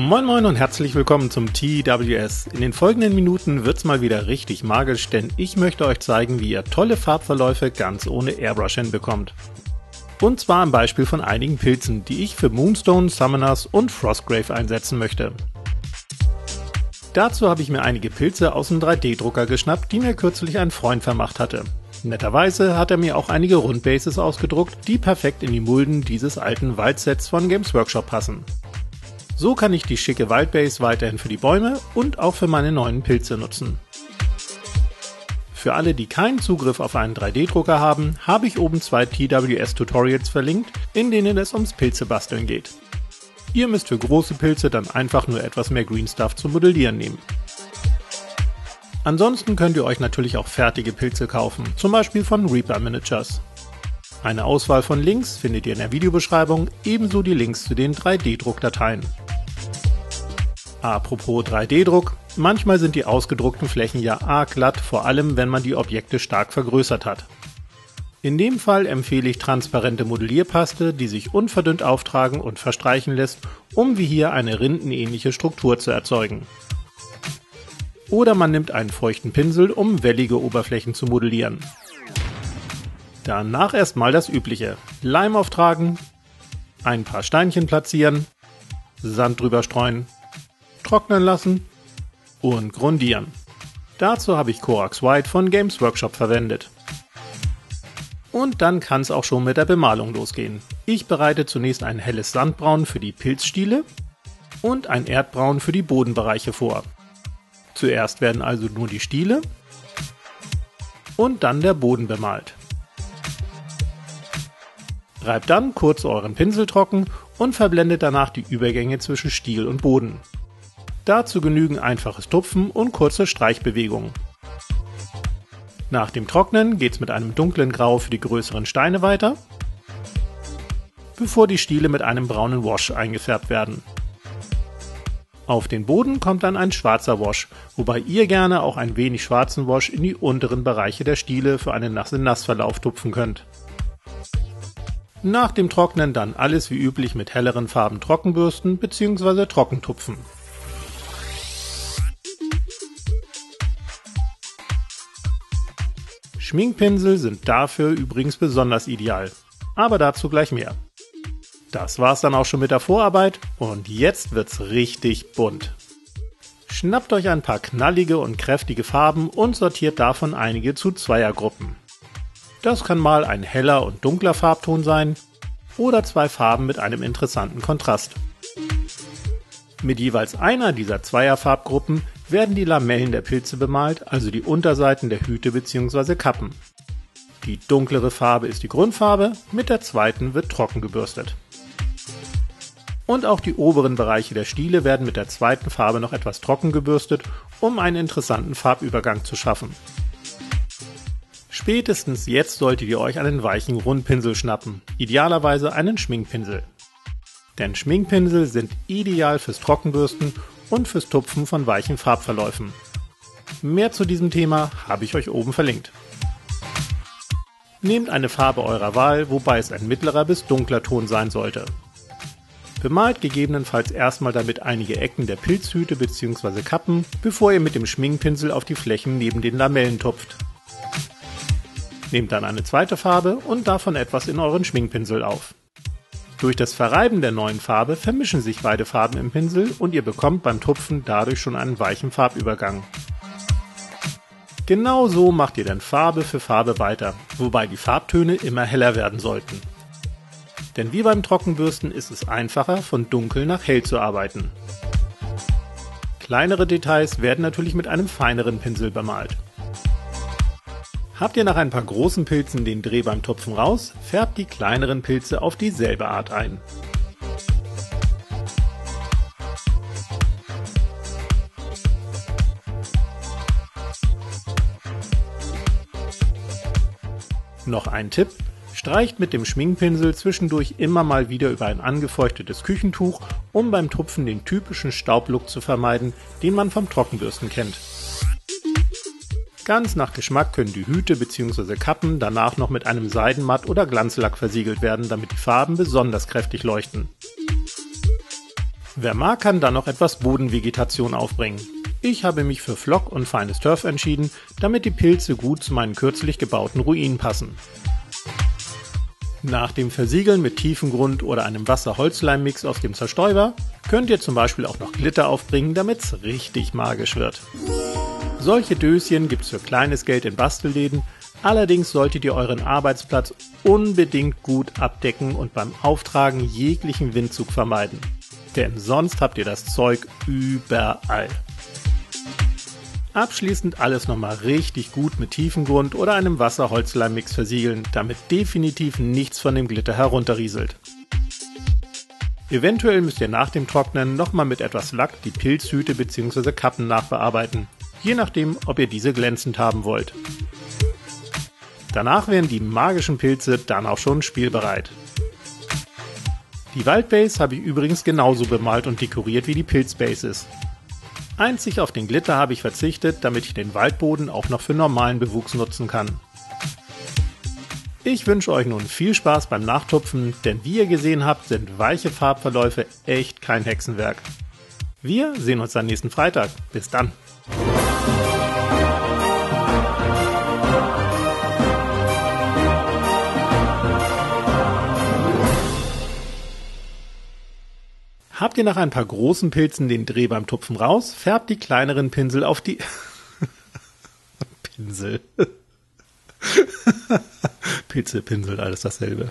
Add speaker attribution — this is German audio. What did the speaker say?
Speaker 1: Moin Moin und herzlich willkommen zum TWS. In den folgenden Minuten wird's mal wieder richtig magisch, denn ich möchte euch zeigen, wie ihr tolle Farbverläufe ganz ohne Airbrush hinbekommt. Und zwar am Beispiel von einigen Pilzen, die ich für Moonstone, Summoners und Frostgrave einsetzen möchte. Dazu habe ich mir einige Pilze aus dem 3D-Drucker geschnappt, die mir kürzlich ein Freund vermacht hatte. Netterweise hat er mir auch einige Rundbases ausgedruckt, die perfekt in die Mulden dieses alten Waldsets von Games Workshop passen. So kann ich die schicke Waldbase weiterhin für die Bäume und auch für meine neuen Pilze nutzen. Für alle, die keinen Zugriff auf einen 3D-Drucker haben, habe ich oben zwei TWS-Tutorials verlinkt, in denen es ums Pilzebasteln geht. Ihr müsst für große Pilze dann einfach nur etwas mehr Green Stuff zum Modellieren nehmen. Ansonsten könnt ihr euch natürlich auch fertige Pilze kaufen, zum Beispiel von Reaper Miniatures. Eine Auswahl von Links findet ihr in der Videobeschreibung, ebenso die Links zu den 3D-Druckdateien. Apropos 3D-Druck, manchmal sind die ausgedruckten Flächen ja arg glatt, vor allem wenn man die Objekte stark vergrößert hat. In dem Fall empfehle ich transparente Modellierpaste, die sich unverdünnt auftragen und verstreichen lässt, um wie hier eine rindenähnliche Struktur zu erzeugen. Oder man nimmt einen feuchten Pinsel, um wellige Oberflächen zu modellieren. Danach erstmal das übliche. Leim auftragen, ein paar Steinchen platzieren, Sand drüber streuen, trocknen lassen und grundieren. Dazu habe ich Corax White von Games Workshop verwendet. Und dann kann es auch schon mit der Bemalung losgehen. Ich bereite zunächst ein helles Sandbraun für die Pilzstiele und ein Erdbraun für die Bodenbereiche vor. Zuerst werden also nur die Stiele und dann der Boden bemalt. Reibt dann kurz euren Pinsel trocken und verblendet danach die Übergänge zwischen Stiel und Boden. Dazu genügen einfaches Tupfen und kurze Streichbewegungen. Nach dem Trocknen geht's mit einem dunklen Grau für die größeren Steine weiter, bevor die Stiele mit einem braunen Wash eingefärbt werden. Auf den Boden kommt dann ein schwarzer Wash, wobei ihr gerne auch ein wenig schwarzen Wash in die unteren Bereiche der Stiele für einen nassen Nassverlauf tupfen könnt. Nach dem Trocknen dann alles wie üblich mit helleren Farben trockenbürsten bzw. trockentupfen. Schminkpinsel sind dafür übrigens besonders ideal, aber dazu gleich mehr. Das war's dann auch schon mit der Vorarbeit und jetzt wird's richtig bunt. Schnappt euch ein paar knallige und kräftige Farben und sortiert davon einige zu Zweiergruppen. Das kann mal ein heller und dunkler Farbton sein oder zwei Farben mit einem interessanten Kontrast. Mit jeweils einer dieser Zweierfarbgruppen werden die Lamellen der Pilze bemalt, also die Unterseiten der Hüte bzw. Kappen. Die dunklere Farbe ist die Grundfarbe, mit der zweiten wird trocken gebürstet und auch die oberen Bereiche der Stiele werden mit der zweiten Farbe noch etwas trocken gebürstet, um einen interessanten Farbübergang zu schaffen. Spätestens jetzt solltet ihr euch einen weichen Rundpinsel schnappen, idealerweise einen Schminkpinsel. Denn Schminkpinsel sind ideal fürs Trockenbürsten und fürs Tupfen von weichen Farbverläufen. Mehr zu diesem Thema habe ich euch oben verlinkt. Nehmt eine Farbe eurer Wahl, wobei es ein mittlerer bis dunkler Ton sein sollte. Bemalt gegebenenfalls erstmal damit einige Ecken der Pilzhüte bzw. Kappen, bevor ihr mit dem Schminkpinsel auf die Flächen neben den Lamellen tupft. Nehmt dann eine zweite Farbe und davon etwas in euren Schminkpinsel auf. Durch das Verreiben der neuen Farbe vermischen sich beide Farben im Pinsel und ihr bekommt beim Tupfen dadurch schon einen weichen Farbübergang. Genau so macht ihr dann Farbe für Farbe weiter, wobei die Farbtöne immer heller werden sollten. Denn wie beim Trockenbürsten ist es einfacher, von dunkel nach hell zu arbeiten. Kleinere Details werden natürlich mit einem feineren Pinsel bemalt. Habt ihr nach ein paar großen Pilzen den Dreh beim Tupfen raus, färbt die kleineren Pilze auf dieselbe Art ein. Noch ein Tipp, Streicht mit dem Schminkpinsel zwischendurch immer mal wieder über ein angefeuchtetes Küchentuch, um beim Tupfen den typischen Staublook zu vermeiden, den man vom Trockenbürsten kennt. Ganz nach Geschmack können die Hüte bzw. Kappen danach noch mit einem Seidenmatt oder Glanzlack versiegelt werden, damit die Farben besonders kräftig leuchten. Wer mag, kann dann noch etwas Bodenvegetation aufbringen. Ich habe mich für Flock und feines Turf entschieden, damit die Pilze gut zu meinen kürzlich gebauten Ruinen passen. Nach dem Versiegeln mit Tiefengrund oder einem Wasser-Holzleim-Mix aus dem Zerstäuber könnt ihr zum Beispiel auch noch Glitter aufbringen, damit's richtig magisch wird. Solche Döschen gibt's für kleines Geld in Bastelläden, allerdings solltet ihr euren Arbeitsplatz unbedingt gut abdecken und beim Auftragen jeglichen Windzug vermeiden. Denn sonst habt ihr das Zeug überall. Abschließend alles nochmal richtig gut mit Tiefengrund oder einem Wasser-Holzleim-Mix versiegeln, damit definitiv nichts von dem Glitter herunterrieselt. Eventuell müsst ihr nach dem Trocknen nochmal mit etwas Lack die Pilzhüte bzw. Kappen nachbearbeiten, je nachdem, ob ihr diese glänzend haben wollt. Danach wären die magischen Pilze dann auch schon spielbereit. Die Waldbase habe ich übrigens genauso bemalt und dekoriert wie die Pilzbases. Einzig auf den Glitter habe ich verzichtet, damit ich den Waldboden auch noch für normalen Bewuchs nutzen kann. Ich wünsche euch nun viel Spaß beim Nachtupfen, denn wie ihr gesehen habt, sind weiche Farbverläufe echt kein Hexenwerk. Wir sehen uns dann nächsten Freitag. Bis dann. Habt ihr nach ein paar großen Pilzen den Dreh beim Tupfen raus, färbt die kleineren Pinsel auf die Pinsel. Pilze, Pinsel, alles dasselbe.